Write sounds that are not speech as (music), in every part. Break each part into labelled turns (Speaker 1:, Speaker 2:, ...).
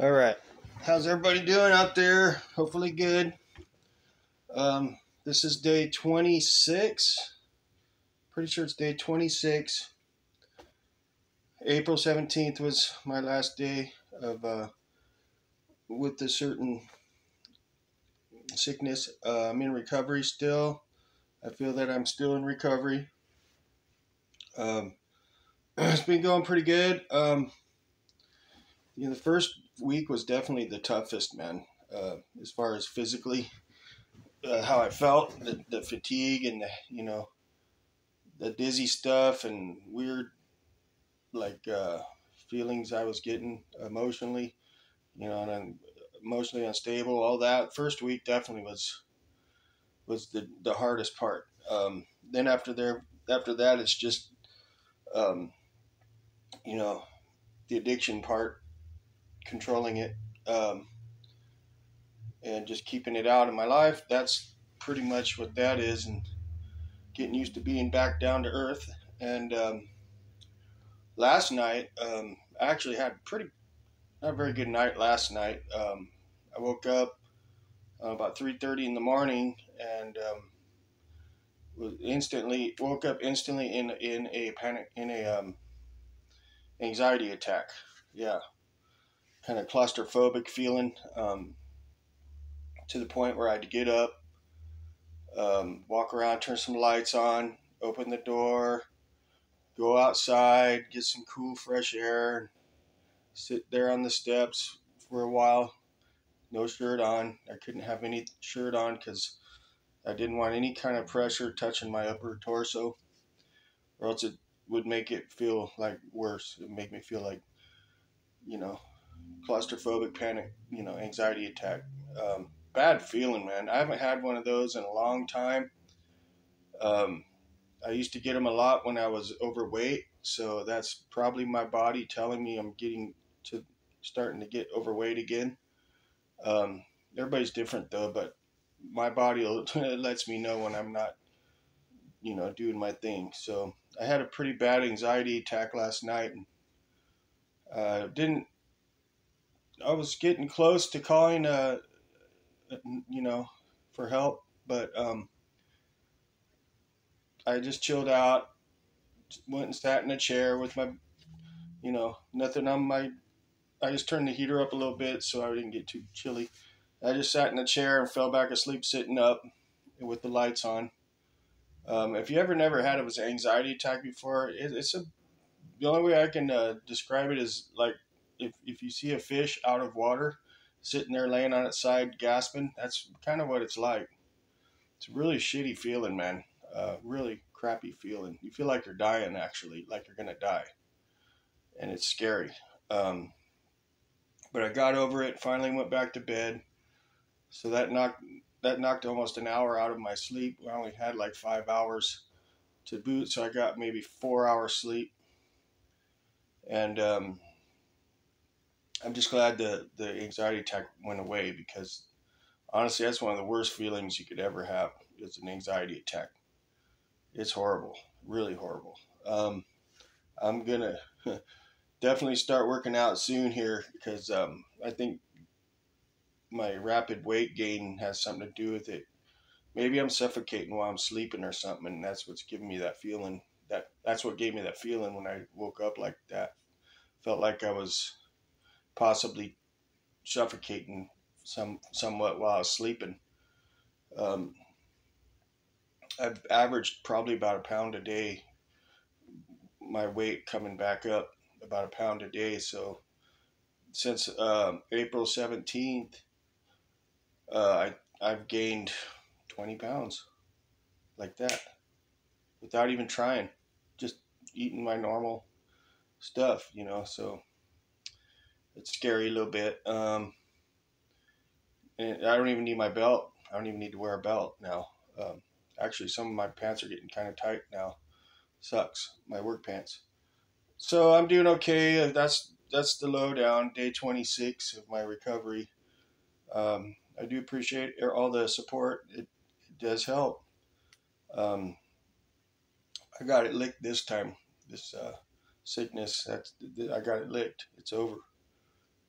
Speaker 1: All right. How's everybody doing out there? Hopefully good. Um, this is day 26. Pretty sure it's day 26. April 17th was my last day of uh, with a certain sickness. Uh, I'm in recovery still. I feel that I'm still in recovery. Um, (clears throat) it's been going pretty good. Um, you know, the first week was definitely the toughest, man. Uh, as far as physically, uh, how I felt, the, the fatigue, and the you know, the dizzy stuff, and weird like uh, feelings I was getting emotionally, you know, and I'm emotionally unstable. All that first week definitely was was the the hardest part. Um, then after there, after that, it's just, um, you know, the addiction part controlling it um, and just keeping it out of my life. That's pretty much what that is, and getting used to being back down to earth. And um, last night, um, I actually had a pretty not a very good night last night. Um, I woke up uh, about three thirty in the morning and um, was instantly woke up instantly in in a panic in a um, anxiety attack. Yeah, kind of claustrophobic feeling um, to the point where I had to get up, um, walk around, turn some lights on, open the door, go outside, get some cool fresh air, sit there on the steps for a while. No shirt on. I couldn't have any shirt on because I didn't want any kind of pressure touching my upper torso, or else it would make it feel like worse. It would make me feel like, you know, claustrophobic panic, you know, anxiety attack. Um, bad feeling, man. I haven't had one of those in a long time. Um, I used to get them a lot when I was overweight, so that's probably my body telling me I'm getting to starting to get overweight again. Um, everybody's different though, but my body (laughs) lets me know when I'm not, you know, doing my thing. So I had a pretty bad anxiety attack last night, and uh, didn't I was getting close to calling, uh, you know, for help, but um, I just chilled out, went and sat in a chair with my, you know, nothing on my. I just turned the heater up a little bit so I didn't get too chilly. I just sat in a chair and fell back asleep sitting up with the lights on. Um, if you ever never had it was an anxiety attack before, it, it's a the only way I can uh, describe it is like if, if you see a fish out of water sitting there laying on its side gasping, that's kind of what it's like. It's a really shitty feeling, man. Uh, really crappy feeling. You feel like you're dying, actually, like you're going to die. And it's scary. Um, but I got over it, finally went back to bed. So that knocked that knocked almost an hour out of my sleep. I only had like five hours to boot, so I got maybe four hours sleep. And um, I'm just glad the the anxiety attack went away because honestly, that's one of the worst feelings you could ever have. It's an anxiety attack. It's horrible, really horrible. Um, I'm gonna (laughs) definitely start working out soon here because um, I think my rapid weight gain has something to do with it. Maybe I'm suffocating while I'm sleeping or something, and that's what's giving me that feeling. That that's what gave me that feeling when I woke up like that. Felt like I was possibly suffocating some somewhat while I was sleeping. Um, I've averaged probably about a pound a day. My weight coming back up about a pound a day. So since um, April seventeenth, uh, I I've gained twenty pounds, like that, without even trying, just eating my normal stuff, you know. So it's scary a little bit. Um, and I don't even need my belt. I don't even need to wear a belt now. Um, actually, some of my pants are getting kind of tight now. Sucks. My work pants. So I'm doing okay. That's that's the lowdown. Day 26 of my recovery. Um, I do appreciate all the support. It, it does help. Um, I got it licked this time. This uh, sickness. That's I got it licked. It's over.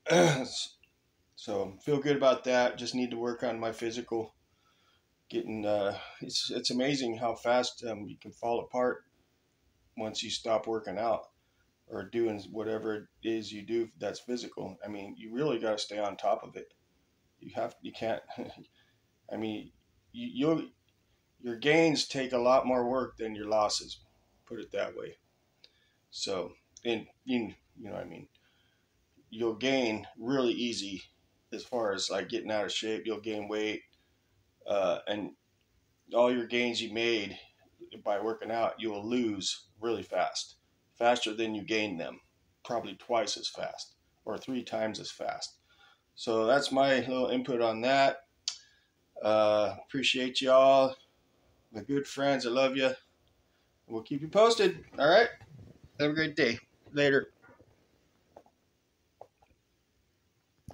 Speaker 1: (clears throat) So feel good about that. Just need to work on my physical. Getting uh, it's it's amazing how fast um, you can fall apart once you stop working out or doing whatever it is you do that's physical. I mean, you really got to stay on top of it. You have you can't. (laughs) I mean, you, you'll your gains take a lot more work than your losses. Put it that way. So, and you, you know, what I mean, you'll gain really easy as far as like getting out of shape. You'll gain weight, uh, and all your gains you made by working out, you will lose really fast, faster than you gain them, probably twice as fast or three times as fast. So that's my little input on that. Uh, appreciate y'all, my good friends. I love you. We'll keep you posted. All right. Have a great day. Later.